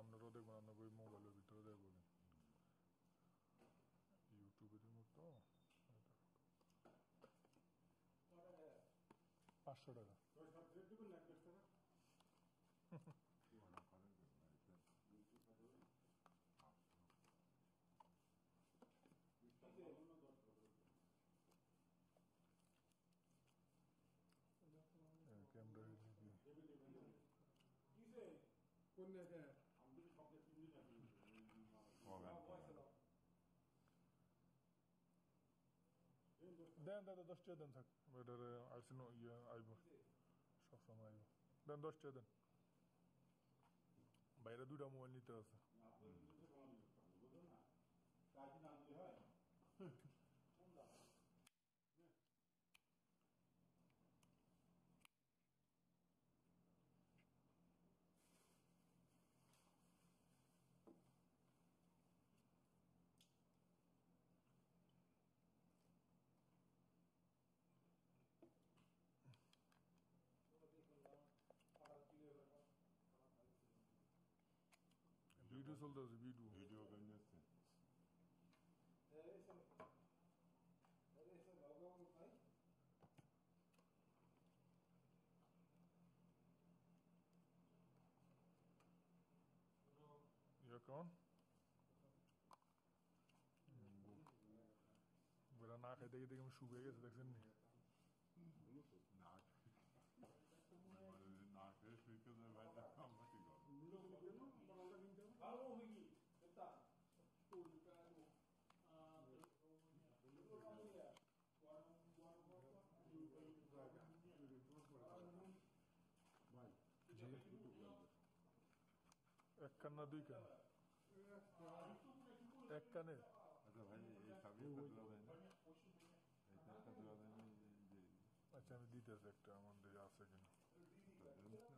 আপনারাও দেখবেন আপনার ওই মোবাইলের ভিতরে দেখবেন ইউটিউবে দিব তো পাঁচশো টাকা। ক্যামেরা কোন Den da dość jeden tak. Ale synu i ajbu. Şahsen ayıbı. Ben dost edin. Bayra dura muhalini terası. Belki Jan video. Video. You're gone? Mm. Bila na kaya dagi dagi mo sugar kasi. এক কান না দুই কান এক কানে আচ্ছা ভাই এই সার্ভিসটা দেওয়া যায় না এটা একটা দেওয়া যায় না আচ্ছা আমি দিতেছি একটা আমাদের আছে কিনা। মোবাইল খোলা কি ঝামেলা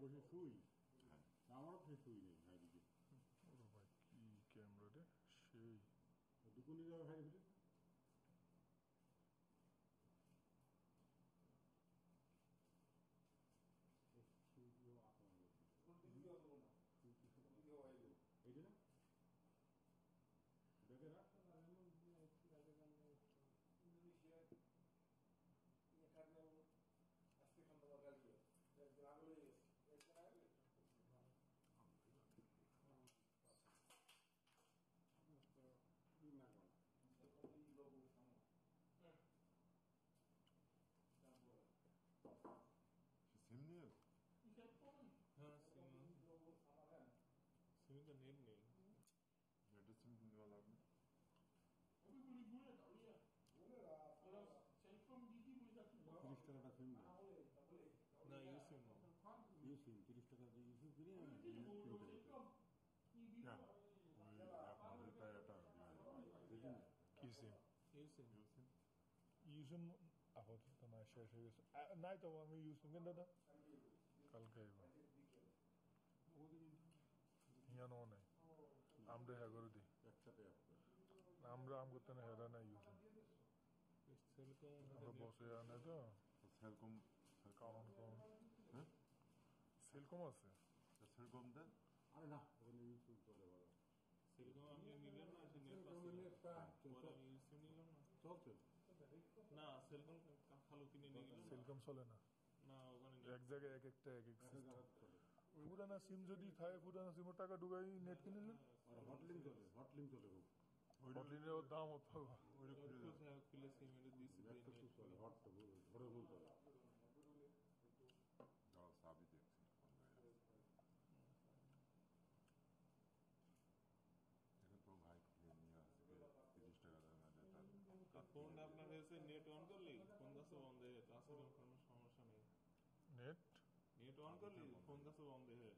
বসে শুই হ্যাঁ আমারও ফের শুই নেই ভাই দিকে ভাই কি ক্যামেরা রে সেই। দুকুনি যাবে ভাই সিমে তো নেট নেই এটা সিম নেওয়া লাগবে তিরিশ টাকাটা সিম না না ইউ সিম না ইউ সিম তিরিশ টাকা দিয়ে ইউ সিম কিনে কেন ওই আপনার এটা এটা দেখুন কি সিম ইউ সিম ইউ সিম ইউসুম আপাতত না শেষ হয়ে গেছে আ, নাই তো আমি ইউসুম কেন দাদা কালকে আইব ইয়ানো নাই আমরা হ্যাঁ করে দিই একসাথে আসবে আমরা আম করতে না হেরা নাই আমরা বসে আনে তো। সেরকম হ্যাঁ? সেরকম আছে। সেরকম দেন আরে না ওখানে ইউ সিম চলে না সে নেট পরে আমি ইউ নিলাম না। চলছে? না সেলকম খালু কিনে নিয়ে গেলাম। সেরকম চলে না। না ওখানে এক জায়গায় এক একটা এক এক একটা সিস্টেম পুরানা সিম যদি থাকে পুরানা সিমের টাকা ঢুকাই নেট কিনে নিলেন হটলিং চলে হটলিং চলে খুব। হটলিনের দাম হতো ওইটা খুলে দেন কোথায় খুলে সিম এটা দিয়েছি চলে হট ঘরে ঘুম চলে। সাবি দেখছি কোন জায়গায় আছে। এখন তো ভাই খুলে নিয়ে আসবে তিরিশ টাকা দাম ফোন আপনার হয়েছে নেট অন করলে ফোন কাছে বন্ধ হয়ে যেত আসলে কোনো সমস্যা নেই। নেট নেট অন করলে ফোন কাছে বন্ধ হয়ে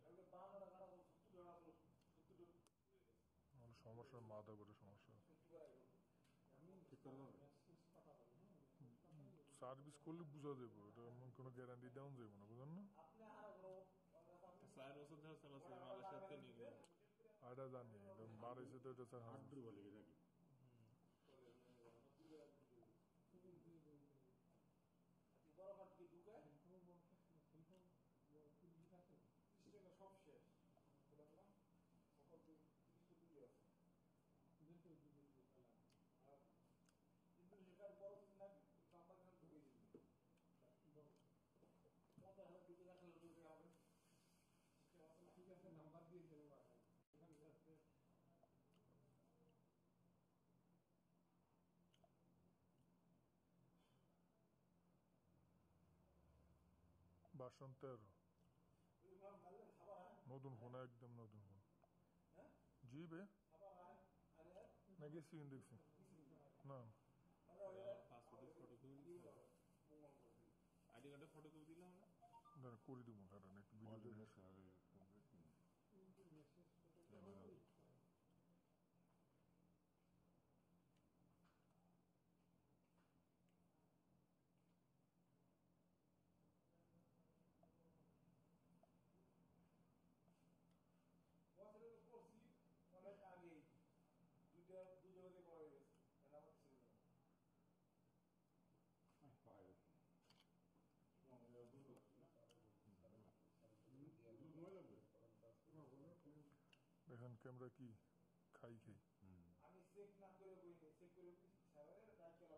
আমার সমস্যা মাদকের সমস্যা। সার্ভিস করলে বুঝা যাব এটা এমন কোনো গ্যারান্টি দেওয়া যাবে না বুঝলেন না? এটা জানি বাড়াইছে তো এটা ভার্সন তেরো নতুন ফোন একদম নতুন ফোন জি বে না গেছি কিন্তু দেখছি না। আইডি কার্ডের ফটোকপি দিলাম না? করে দিব কারণ একটু ভিডিও কারণ ক্যামেরা কি খাই খাই আমি চেক না করে বইনি চেক করে সারা রাত চলে